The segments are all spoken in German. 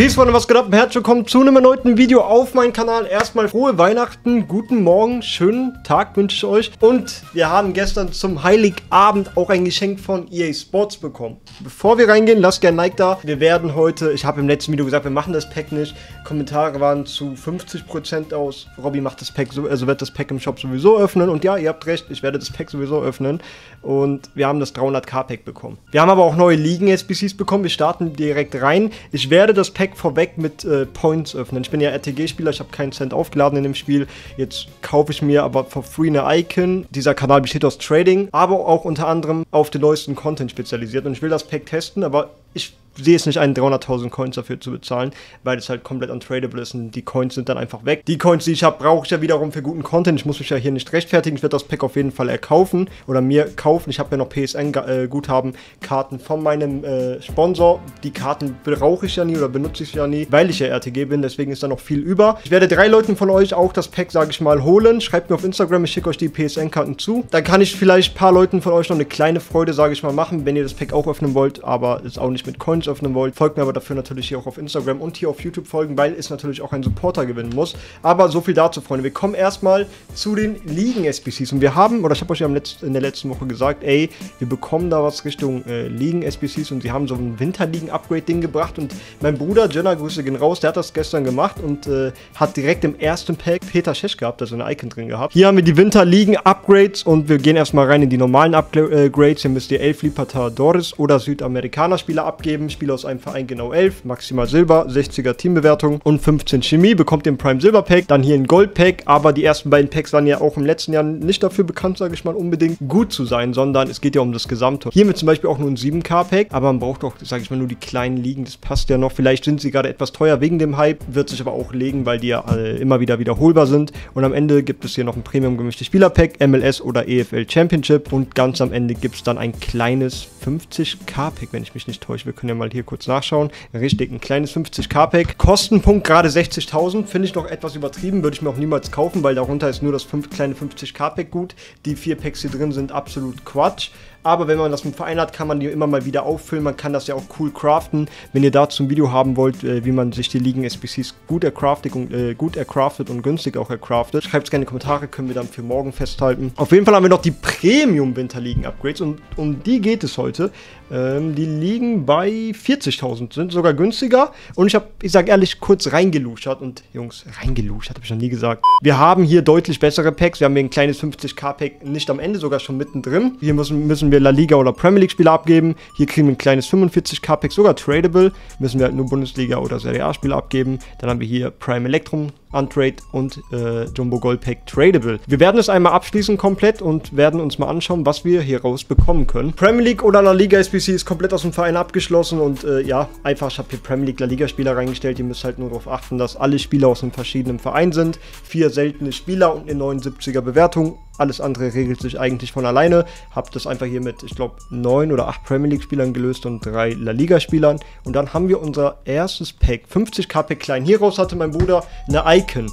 Peace, Freunde, was geht ab? Herzlich willkommen zu einem erneuten Video auf meinem Kanal. Erstmal frohe Weihnachten, guten Morgen, schönen Tag wünsche ich euch. Und wir haben gestern zum Heiligabend auch ein Geschenk von EA Sports bekommen. Bevor wir reingehen, lasst gerne ein Like da. Wir werden heute, ich habe im letzten Video gesagt, wir machen das Pack nicht. Kommentare waren zu 50% aus. Robby macht das Pack, so, also wird das Pack im Shop sowieso öffnen. Und ja, ihr habt recht, ich werde das Pack sowieso öffnen. Und wir haben das 300k Pack bekommen. Wir haben aber auch neue Ligen-SBCs bekommen. Wir starten direkt rein. Ich werde das Pack vorweg mit äh, Points öffnen. Ich bin ja RTG-Spieler, ich habe keinen Cent aufgeladen in dem Spiel. Jetzt kaufe ich mir aber for free eine Icon. Dieser Kanal besteht aus Trading, aber auch unter anderem auf den neuesten Content spezialisiert. Und ich will das Pack testen, aber ich sehe es nicht ein, 300.000 Coins dafür zu bezahlen, weil es halt komplett untradable ist und die Coins sind dann einfach weg. Die Coins, die ich habe, brauche ich ja wiederum für guten Content. Ich muss mich ja hier nicht rechtfertigen. Ich werde das Pack auf jeden Fall erkaufen oder mir kaufen. Ich habe ja noch PSN-Guthaben, Karten von meinem äh, Sponsor. Die Karten brauche ich ja nie oder benutze ich ja nie, weil ich ja RTG bin. Deswegen ist da noch viel über. Ich werde drei Leuten von euch auch das Pack, sage ich mal, holen. Schreibt mir auf Instagram, ich schicke euch die PSN-Karten zu. Dann kann ich vielleicht ein paar Leuten von euch noch eine kleine Freude, sage ich mal, machen, wenn ihr das Pack auch öffnen wollt, aber es auch nicht mit Coins öffnen wollt. Folgt mir aber dafür natürlich hier auch auf Instagram und hier auf YouTube folgen, weil es natürlich auch ein Supporter gewinnen muss. Aber so viel dazu, Freunde. Wir kommen erstmal zu den Ligen-SBCs. Und wir haben, oder ich habe euch ja in der letzten Woche gesagt, ey, wir bekommen da was Richtung äh, Ligen-SBCs und sie haben so ein Winterligen-Upgrade-Ding gebracht. Und mein Bruder, Jenna, Grüße gehen raus, der hat das gestern gemacht und äh, hat direkt im ersten Pack Peter Schesch gehabt, also eine Icon drin gehabt. Hier haben wir die Winterligen-Upgrades und wir gehen erstmal rein in die normalen Upgrades. Hier müsst ihr elf Libertadores oder Südamerikaner-Spieler abgeben. Spieler aus einem Verein genau 11, maximal Silber, 60er Teambewertung und 15 Chemie. Bekommt ein Prime Silber Pack, dann hier ein Gold Pack, aber die ersten beiden Packs waren ja auch im letzten Jahr nicht dafür bekannt, sage ich mal, unbedingt gut zu sein, sondern es geht ja um das Gesamte. Hier mit zum Beispiel auch nur ein 7K Pack, aber man braucht auch, sage ich mal, nur die kleinen Ligen, das passt ja noch. Vielleicht sind sie gerade etwas teuer wegen dem Hype, wird sich aber auch legen, weil die ja äh, immer wieder wiederholbar sind. Und am Ende gibt es hier noch ein Premium gemischte Spieler Pack, MLS oder EFL Championship und ganz am Ende gibt es dann ein kleines 50k Pack, wenn ich mich nicht täusche. Wir können ja mal hier kurz nachschauen. Richtig, ein kleines 50k-Pack. Kostenpunkt gerade 60.000. Finde ich noch etwas übertrieben. Würde ich mir auch niemals kaufen, weil darunter ist nur das 5, kleine 50k-Pack gut. Die vier Packs hier drin sind absolut Quatsch. Aber wenn man das im Verein hat, kann man die immer mal wieder auffüllen. Man kann das ja auch cool craften. Wenn ihr dazu ein Video haben wollt, äh, wie man sich die Ligen-SBCs gut ercraftet und, äh, gut ercraftet und günstig auch ercraftet, schreibt es gerne in die Kommentare, können wir dann für morgen festhalten. Auf jeden Fall haben wir noch die Premium-Winterligen-Upgrades und um die geht es heute. Ähm, die liegen bei 40.000, sind sogar günstiger. Und ich habe, ich sage ehrlich, kurz reingeluschert. Und Jungs, reingeluschert habe ich noch nie gesagt. Wir haben hier deutlich bessere Packs. Wir haben hier ein kleines 50k-Pack nicht am Ende, sogar schon mittendrin. Hier müssen, müssen wir La Liga oder Premier League Spieler abgeben. Hier kriegen wir ein kleines 45k-Pack, sogar tradable. Müssen wir halt nur Bundesliga oder Serie A Spieler abgeben. Dann haben wir hier Prime Electrum Untrade und äh, Jumbo Gold Pack Tradable. Wir werden es einmal abschließen komplett und werden uns mal anschauen, was wir hier raus bekommen können. Premier League oder La Liga SBC ist komplett aus dem Verein abgeschlossen und äh, ja, einfach, ich habe hier Premier League La Liga Spieler reingestellt. Ihr müsst halt nur darauf achten, dass alle Spieler aus einem verschiedenen Verein sind. Vier seltene Spieler und eine 79er Bewertung alles andere regelt sich eigentlich von alleine. Habe das einfach hier mit, ich glaube, neun oder acht Premier League-Spielern gelöst und drei La Liga-Spielern. Und dann haben wir unser erstes Pack, 50k Pack klein. Hier raus hatte mein Bruder eine Icon.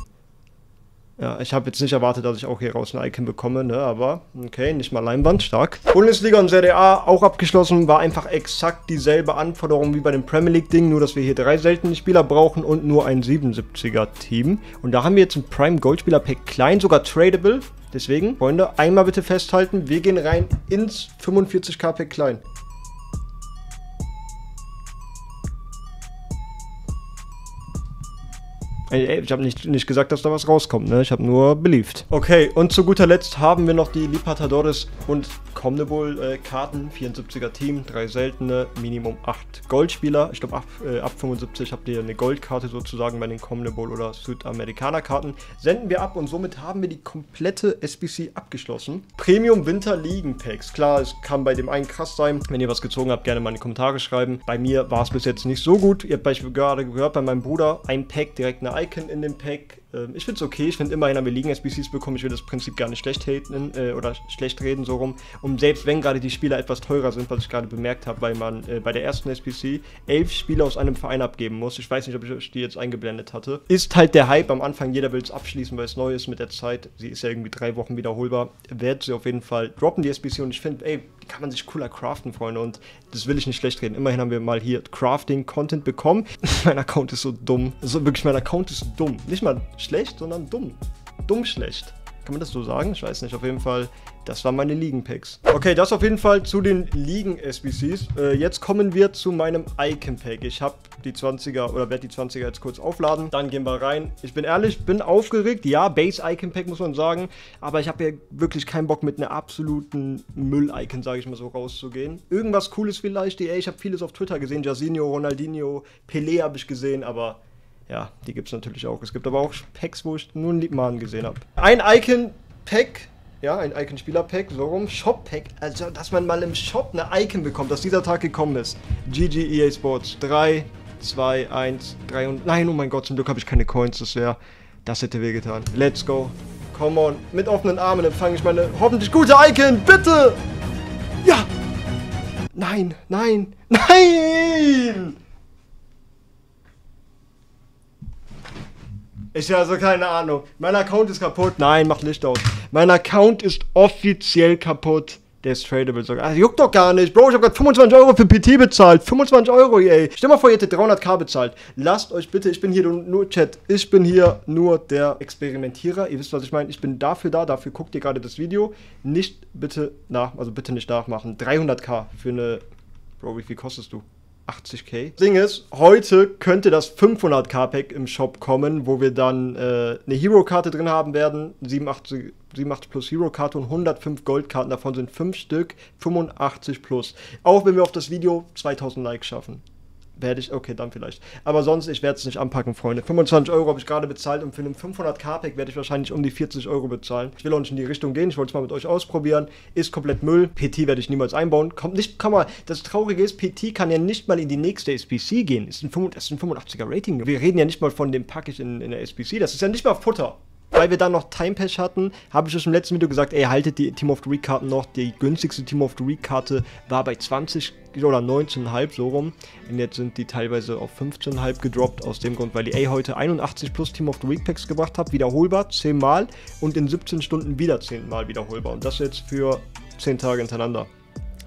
Ja, ich habe jetzt nicht erwartet, dass ich auch hier raus ein Icon bekomme, ne? aber okay, nicht mal Leinwand, stark. Bundesliga und Serie A auch abgeschlossen, war einfach exakt dieselbe Anforderung wie bei dem Premier League Ding, nur dass wir hier drei seltene Spieler brauchen und nur ein 77er Team. Und da haben wir jetzt ein Prime Goldspieler Pack klein, sogar tradable. Deswegen, Freunde, einmal bitte festhalten, wir gehen rein ins 45k Klein. Ich habe nicht, nicht gesagt, dass da was rauskommt, ne? Ich habe nur believed. Okay, und zu guter Letzt haben wir noch die Libertadores und Comnable äh, Karten. 74er Team, drei seltene, Minimum 8 Goldspieler. Ich glaube, ab, äh, ab 75 habt ihr eine Goldkarte sozusagen bei den Comnable oder Südamerikaner Karten. Senden wir ab und somit haben wir die komplette SBC abgeschlossen. Premium Winter Ligen Packs. Klar, es kann bei dem einen krass sein. Wenn ihr was gezogen habt, gerne mal in die Kommentare schreiben. Bei mir war es bis jetzt nicht so gut. Ihr habt gerade gehört, bei meinem Bruder ein Pack direkt eine Icon in dem Pack Ähm, ich finde es okay. Ich finde immerhin haben wir Ligen-SBCs bekommen. Ich will das Prinzip gar nicht schlecht haten äh, oder schlecht reden, so rum. Und selbst wenn gerade die Spieler etwas teurer sind, was ich gerade bemerkt habe, weil man äh, bei der ersten SBC elf Spieler aus einem Verein abgeben muss. Ich weiß nicht, ob ich die jetzt eingeblendet hatte. Ist halt der Hype am Anfang. Jeder will es abschließen, weil es neu ist mit der Zeit. Sie ist ja irgendwie drei Wochen wiederholbar. Wird sie auf jeden Fall droppen, die SBC. Und ich finde, ey, die kann man sich cooler craften, Freunde. Und das will ich nicht schlecht reden. Immerhin haben wir mal hier Crafting-Content bekommen. mein Account ist so dumm. Also wirklich, mein Account ist dumm. Nicht mal schlecht, sondern dumm. Dumm schlecht. Kann man das so sagen? Ich weiß nicht. Auf jeden Fall, das waren meine Ligen-Packs. Okay, das auf jeden Fall zu den Ligen-SBCs. Äh, jetzt kommen wir zu meinem Icon-Pack. Ich habe die 20er oder werde die 20er jetzt kurz aufladen. Dann gehen wir rein. Ich bin ehrlich, bin aufgeregt. Ja, Base-Icon-Pack muss man sagen. Aber ich habe hier wirklich keinen Bock mit einer absoluten Müll-Icon, sage ich mal so, rauszugehen. Irgendwas Cooles vielleicht. Ey, ich habe vieles auf Twitter gesehen. Jasinho, Ronaldinho, Pelé habe ich gesehen. Aber ja, die gibt es natürlich auch. Es gibt aber auch Packs, wo ich nur einen Liebmann gesehen habe. Ein Icon-Pack, ja, ein Icon-Spieler-Pack, so rum, Shop-Pack, also dass man mal im Shop eine Icon bekommt, dass dieser Tag gekommen ist. GG EA Sports 3, 2, 1, 3 und. Nein, oh mein Gott, zum Glück habe ich keine Coins, das wäre. Das hätte wehgetan. Let's go. Come on. Mit offenen Armen empfange ich meine hoffentlich gute Icon. Bitte! Ja! Nein, nein, nein! Ich habe also keine Ahnung. Mein Account ist kaputt. Nein, mach Licht aus. Mein Account ist offiziell kaputt. Der ist tradable sogar. Ah, juckt doch gar nicht. Bro, ich habe gerade 25 Euro für PT bezahlt. 25 Euro, ey. Stell mal vor, ihr hättet 300k bezahlt. Lasst euch bitte, ich bin hier nur, Chat, ich bin hier nur der Experimentierer. Ihr wisst, was ich meine. Ich bin dafür da, dafür guckt ihr gerade das Video. Nicht bitte nach, also bitte nicht nachmachen. 300k für eine, Bro, wie viel kostest du? 80k. Ding ist, heute könnte das 500k Pack im Shop kommen, wo wir dann äh, eine Hero-Karte drin haben werden, 87, 87 plus Hero-Karte und 105 Goldkarten, davon sind 5 Stück, 85 plus. Auch wenn wir auf das Video 2000 Likes schaffen werde ich, okay, dann vielleicht. Aber sonst, ich werde es nicht anpacken, Freunde. 25 Euro habe ich gerade bezahlt und für einen 500k-Pack werde ich wahrscheinlich um die 40 Euro bezahlen. Ich will auch nicht in die Richtung gehen, ich wollte es mal mit euch ausprobieren. Ist komplett Müll. PT werde ich niemals einbauen. Kommt nicht, kann mal, das Traurige ist, PT kann ja nicht mal in die nächste SPC gehen. Ist ein, das ist ein 85er Rating. Wir reden ja nicht mal von dem Package in, in der SPC. Das ist ja nicht mal Futter weil wir dann noch Time Patch hatten, habe ich euch im letzten Video gesagt, ey, haltet die Team of the Week Karten noch. Die günstigste Team of the Week Karte war bei 20 oder 19,5 so rum. Und jetzt sind die teilweise auf 15,5 gedroppt, aus dem Grund, weil ihr heute 81 plus Team of the Week Packs gebracht habt, wiederholbar, 10 Mal und in 17 Stunden wieder 10 Mal wiederholbar. Und das jetzt für 10 Tage hintereinander.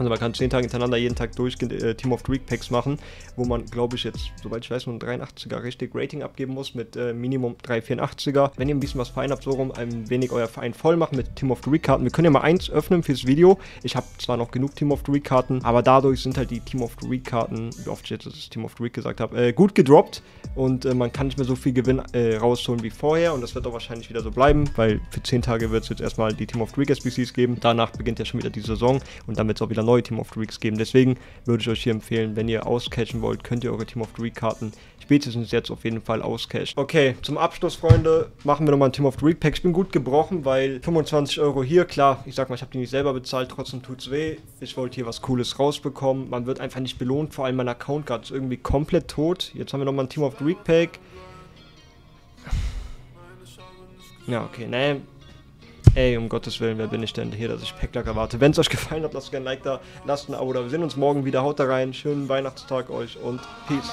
Also man kann 10 Tage hintereinander jeden Tag durchgehend äh, Team of the Week Packs machen, wo man, glaube ich, jetzt, soweit ich weiß, nur ein 83er richtig Rating abgeben muss mit äh, Minimum 384er. Wenn ihr ein bisschen was fein habt, so rum, ein wenig euer Verein voll machen mit Team of the Week Karten. Wir können ja mal eins öffnen fürs Video. Ich habe zwar noch genug Team of the Week Karten, aber dadurch sind halt die Team of the Week Karten, wie oft ich jetzt das Team of the Week gesagt habe, äh, gut gedroppt und äh, man kann nicht mehr so viel Gewinn äh, rausholen wie vorher und das wird auch wahrscheinlich wieder so bleiben, weil für 10 Tage wird es jetzt erstmal die Team of the Week SBCs geben. Danach beginnt ja schon wieder die Saison und dann wird es auch wieder neue Team of the Weeks geben. Deswegen würde ich euch hier empfehlen, wenn ihr auscashen wollt, könnt ihr eure Team of the Week Karten spätestens jetzt auf jeden Fall auscashen. Okay, zum Abschluss, Freunde, machen wir nochmal ein Team of the Week Pack. Ich bin gut gebrochen, weil 25 Euro hier, klar, ich sag mal, ich habe die nicht selber bezahlt, trotzdem tut's weh. Ich wollte hier was Cooles rausbekommen. Man wird einfach nicht belohnt, vor allem mein Account gerade ist irgendwie komplett tot. Jetzt haben wir nochmal ein Team of the Week Pack. Ja, okay, ne, ey, um Gottes Willen, wer bin ich denn hier, dass ich Packlack erwarte. Wenn es euch gefallen hat, lasst gerne ein Like da, lasst ein Abo da. Wir sehen uns morgen wieder. Haut da rein. Schönen Weihnachtstag euch und Peace.